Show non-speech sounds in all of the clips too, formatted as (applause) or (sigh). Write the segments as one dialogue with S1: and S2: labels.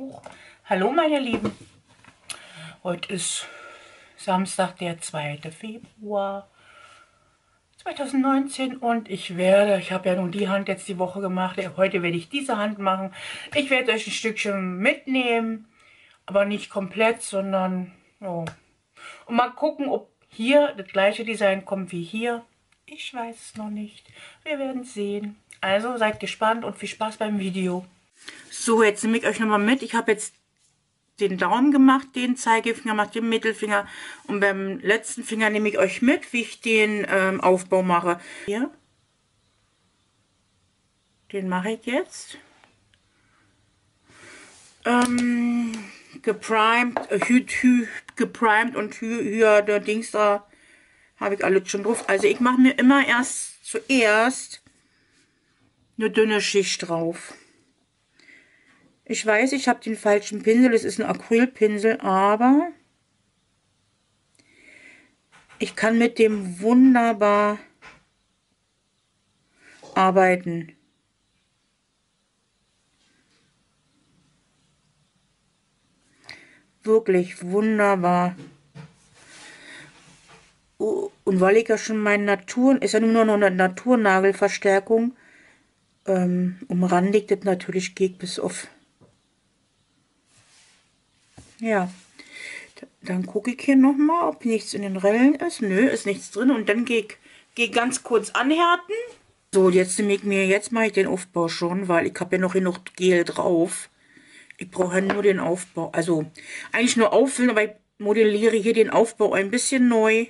S1: Huch. Hallo meine Lieben. Heute ist Samstag, der 2. Februar 2019 und ich werde, ich habe ja nun die Hand jetzt die Woche gemacht, heute werde ich diese Hand machen. Ich werde euch ein Stückchen mitnehmen, aber nicht komplett, sondern oh. und mal gucken, ob hier das gleiche Design kommt wie hier. Ich weiß es noch nicht. Wir werden sehen. Also seid gespannt und viel Spaß beim Video. So, jetzt nehme ich euch nochmal mit. Ich habe jetzt den Daumen gemacht, den Zeigefinger gemacht, den Mittelfinger. Und beim letzten Finger nehme ich euch mit, wie ich den ähm, Aufbau mache. Hier. Den mache ich jetzt. Ähm, geprimed, äh, hü, hü, geprimed und hier der Dings da habe ich alles schon drauf. Also ich mache mir immer erst zuerst eine dünne Schicht drauf. Ich weiß, ich habe den falschen Pinsel. Es ist ein Acrylpinsel, aber ich kann mit dem wunderbar arbeiten. Wirklich wunderbar. Und weil ich ja schon meinen Natur, ist ja nur noch eine Naturnagelverstärkung, ähm, umrandigt das natürlich geht bis auf ja. Dann gucke ich hier nochmal, ob nichts in den Rellen ist. Nö, ist nichts drin. Und dann gehe ich geh ganz kurz anhärten. So, jetzt nehme ich mir, jetzt mache ich den Aufbau schon, weil ich habe ja noch genug Gel drauf. Ich brauche ja nur den Aufbau. Also eigentlich nur auffüllen, aber ich modelliere hier den Aufbau ein bisschen neu.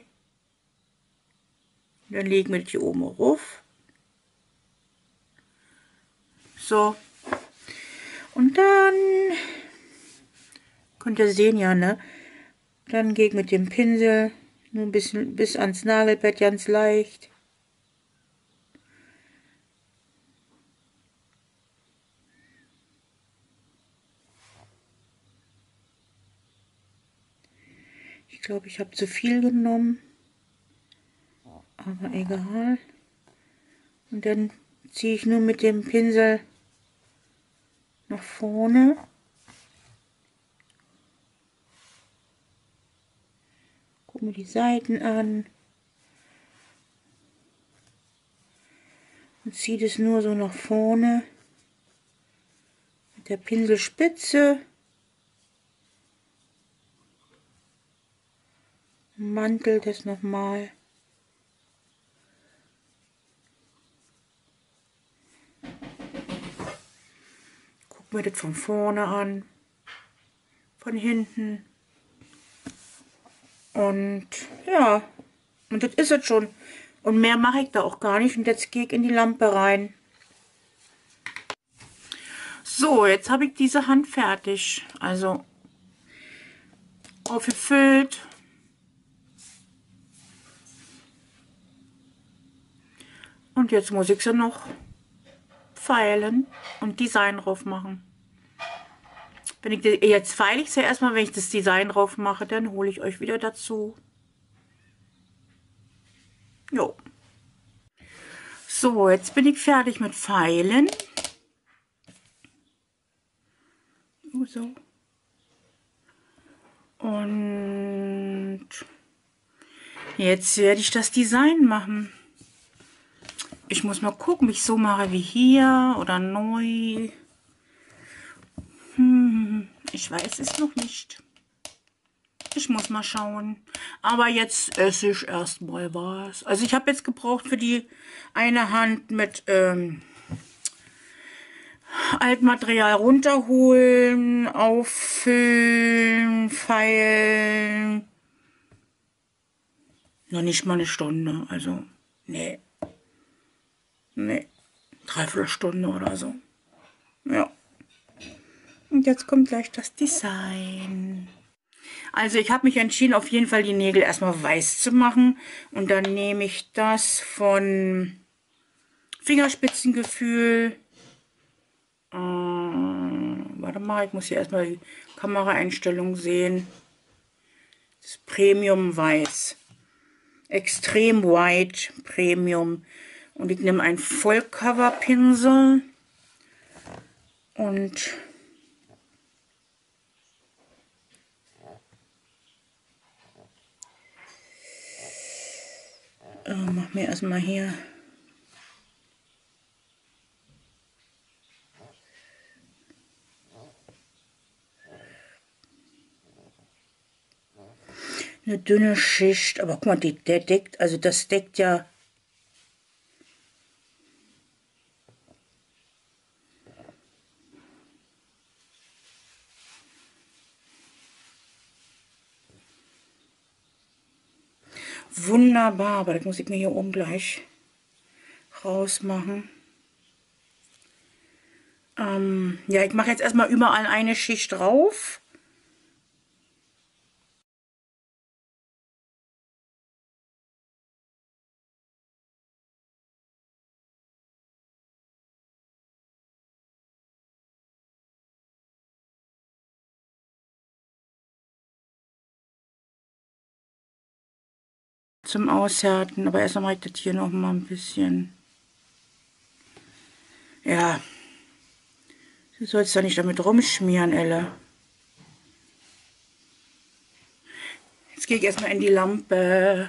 S1: Dann legen wir das hier oben rauf. So. Und dann Könnt ihr sehen, ja, ne? Dann ich mit dem Pinsel nur ein bisschen bis ans Nagelbett ganz leicht. Ich glaube, ich habe zu viel genommen. Aber egal. Und dann ziehe ich nur mit dem Pinsel nach vorne. Guck mir die Seiten an. Und ziehe das nur so nach vorne. Mit der Pinselspitze. Mantelt es nochmal. Guck mir das von vorne an. Von hinten. Und ja, und das ist es schon. Und mehr mache ich da auch gar nicht. Und jetzt gehe ich in die Lampe rein. So, jetzt habe ich diese Hand fertig. Also aufgefüllt. Und jetzt muss ich sie noch feilen und Design drauf machen. Wenn ich jetzt feile ich sie erstmal, wenn ich das Design drauf mache, dann hole ich euch wieder dazu. Jo. So, jetzt bin ich fertig mit Pfeilen. So. Und jetzt werde ich das Design machen. Ich muss mal gucken, ob ich so mache wie hier oder neu. Ich weiß es noch nicht. Ich muss mal schauen. Aber jetzt esse ich erstmal was. Also ich habe jetzt gebraucht für die eine Hand mit ähm, Altmaterial runterholen, auffüllen, feilen. Noch nicht mal eine Stunde. Also, nee. Nee. Dreiviertel Stunde oder so. Ja. Und jetzt kommt gleich das Design. Also ich habe mich entschieden, auf jeden Fall die Nägel erstmal weiß zu machen. Und dann nehme ich das von Fingerspitzengefühl. Äh, warte mal, ich muss hier erstmal die Kameraeinstellung sehen. Das Premium Weiß. Extrem White Premium. Und ich nehme einen Vollcover Pinsel. Und äh, mach mir erstmal hier eine dünne Schicht. Aber guck mal, die, der deckt, also das deckt ja Wunderbar, aber das muss ich mir hier oben gleich rausmachen. Ähm, ja, ich mache jetzt erstmal überall eine Schicht drauf. Zum Aushärten. Aber erst mache ich das hier noch mal ein bisschen. Ja. Du sollst da nicht damit rumschmieren, Elle. Jetzt gehe ich erstmal in die Lampe.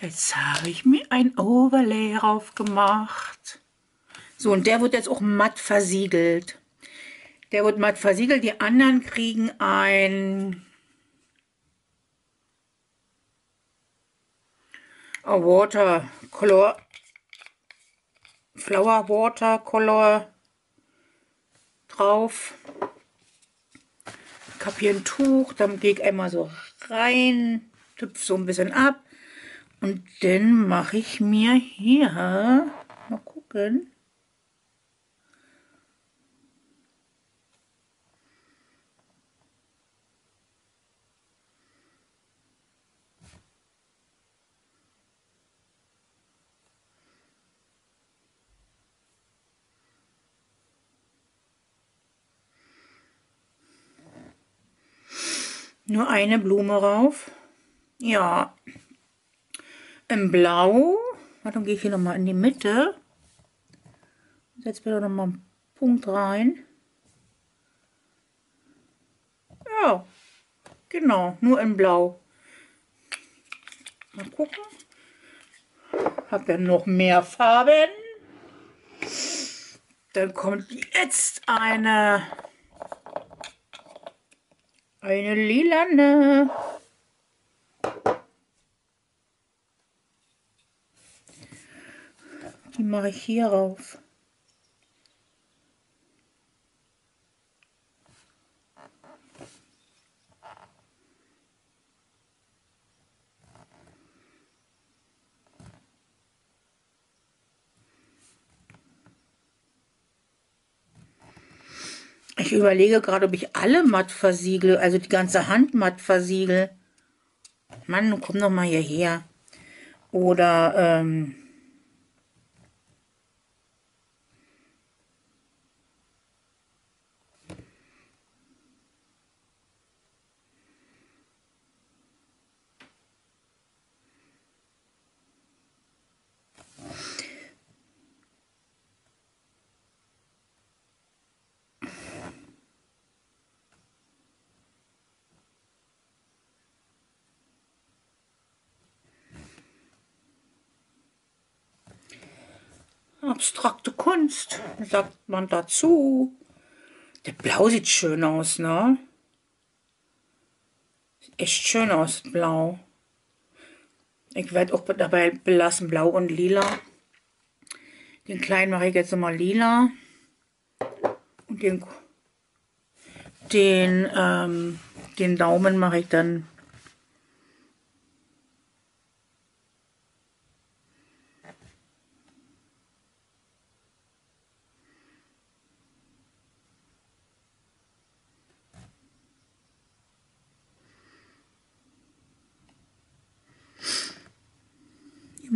S1: Jetzt habe ich mir ein Overlay drauf gemacht. So, und der wird jetzt auch matt versiegelt. Der wird matt versiegelt. Die anderen kriegen ein Water Color, Flower Water Color drauf. Ich habe hier ein Tuch, dann gehe ich einmal so rein, tüpfe so ein bisschen ab und dann mache ich mir hier, mal gucken, Nur eine Blume rauf. Ja. Im Blau. Dann gehe ich hier nochmal in die Mitte. Setze bitte nochmal einen Punkt rein. Ja. Genau. Nur in Blau. Mal gucken. Habe ja noch mehr Farben. Dann kommt jetzt eine eine lilane. Die mache ich hier rauf. Ich überlege gerade, ob ich alle matt versiegle, also die ganze Hand matt versiegel. Mann, komm doch mal hierher. Oder, ähm, abstrakte Kunst, sagt man dazu. Der Blau sieht schön aus, ne? Sieht echt schön aus, Blau. Ich werde auch dabei belassen, Blau und Lila. Den kleinen mache ich jetzt nochmal lila. Und den, den, ähm, den Daumen mache ich dann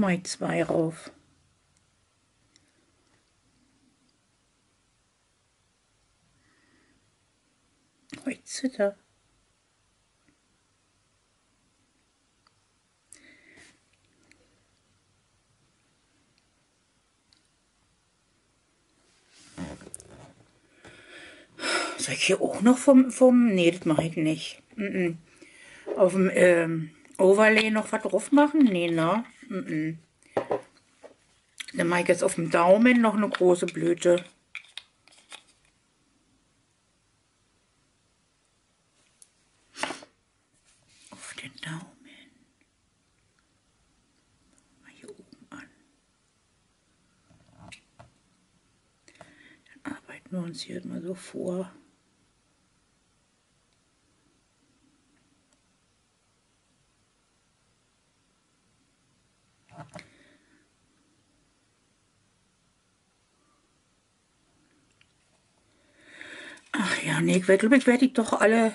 S1: mal zwei rauf. Heute zitter. Soll ich hier auch noch vom, vom, nee, das mache ich nicht. Mm -mm. auf dem ähm, Overlay noch was drauf machen? Nee, ne? Mm -mm. Dann mache ich jetzt auf dem Daumen noch eine große Blüte. Auf den Daumen. Mal hier oben an. Dann arbeiten wir uns hier mal so vor. Ach ja, nee, ich werde ich doch alle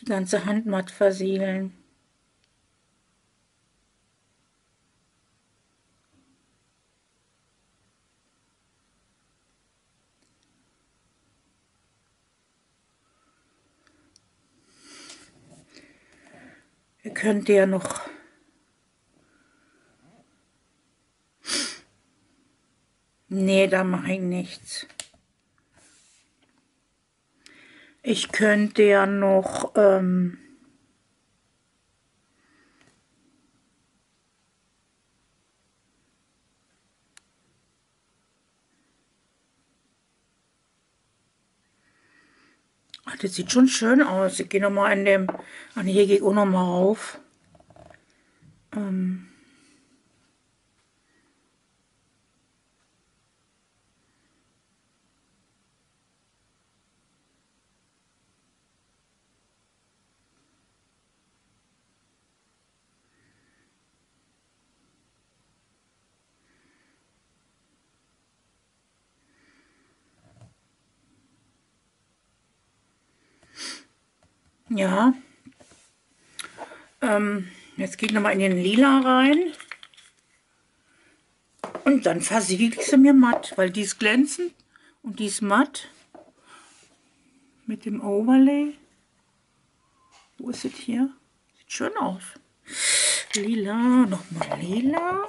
S1: die ganze Hand matt versiegeln. Ihr könnt ja noch Nee, da mache ich nichts. Ich könnte ja noch... Ähm, Ach, das sieht schon schön aus. Ich gehe nochmal an dem... An hier gehe ich auch nochmal rauf. Ähm, Ja. Ähm, jetzt ich nochmal in den Lila rein. Und dann versiegle ich sie mir matt, weil die ist glänzend und die ist matt. Mit dem Overlay. Wo ist es hier? Sieht schön aus. Lila, nochmal lila.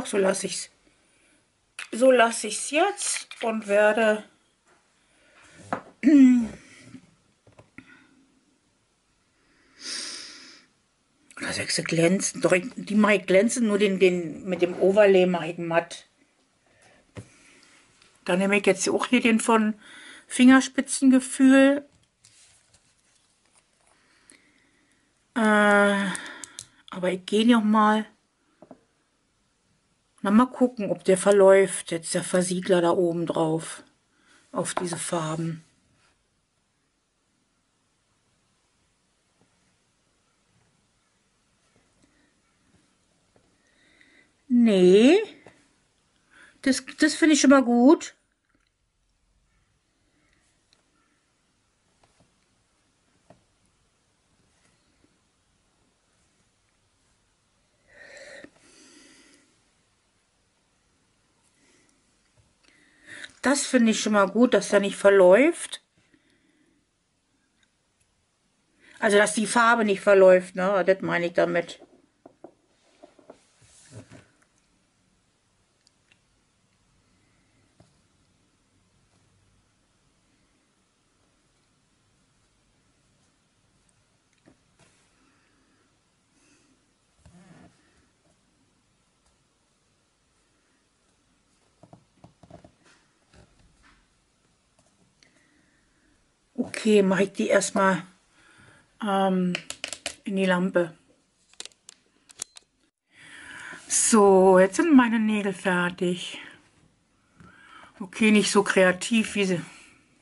S1: Doch, so lasse ich es. So lasse ich es jetzt und werde (clears throat) oder sechste glänzen. Doch, die mache ich glänzen, nur den, den mit dem Overlay mache ich matt. Dann nehme ich jetzt auch hier den von Fingerspitzengefühl. Äh, aber ich gehe noch mal na, mal gucken, ob der verläuft, jetzt der Versiegler da oben drauf, auf diese Farben. Nee, das, das finde ich schon mal gut. Das finde ich schon mal gut, dass er nicht verläuft. Also, dass die Farbe nicht verläuft, ne? Das meine ich damit. Okay, mache ich die erstmal ähm, in die Lampe. So, jetzt sind meine Nägel fertig. Okay, nicht so kreativ wie sie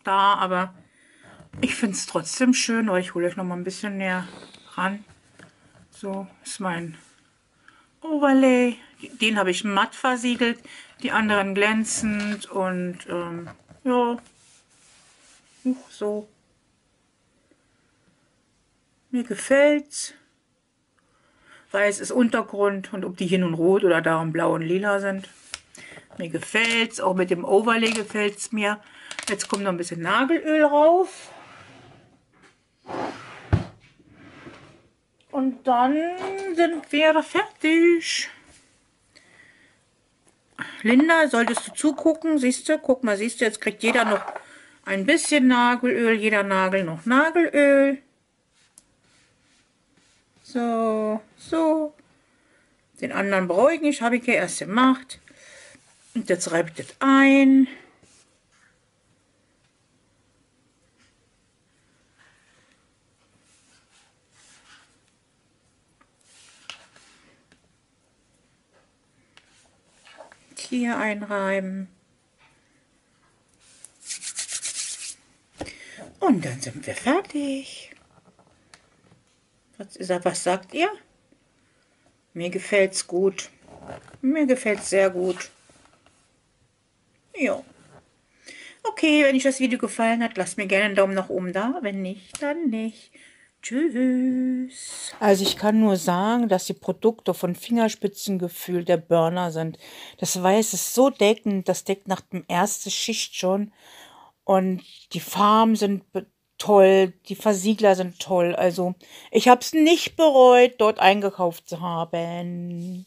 S1: da, aber ich finde es trotzdem schön. Ich hole euch noch mal ein bisschen näher ran. So ist mein Overlay. Den habe ich matt versiegelt, die anderen glänzend und ähm, ja, Huch, so. Mir gefällt's. Weiß ist Untergrund und ob die hier nun rot oder darum blau und lila sind. Mir gefällt's. Auch mit dem Overlay gefällt's mir. Jetzt kommt noch ein bisschen Nagelöl rauf. Und dann sind wir fertig. Linda, solltest du zugucken, siehst du, guck mal, siehst du, jetzt kriegt jeder noch ein bisschen Nagelöl, jeder Nagel noch Nagelöl. So, so. Den anderen brauche ich habe ich ja erst gemacht. Und jetzt reibe ich das ein. Hier einreiben. Und dann sind wir fertig. Was, ist, was sagt ihr? Mir gefällt's gut. Mir gefällt's sehr gut. Ja. Okay, wenn euch das Video gefallen hat, lasst mir gerne einen Daumen nach oben da. Wenn nicht, dann nicht. Tschüss. Also ich kann nur sagen, dass die Produkte von Fingerspitzengefühl der Burner sind. Das Weiß ist so deckend, das deckt nach dem ersten Schicht schon. Und die Farmen sind toll, die Versiegler sind toll. Also ich habe es nicht bereut, dort eingekauft zu haben.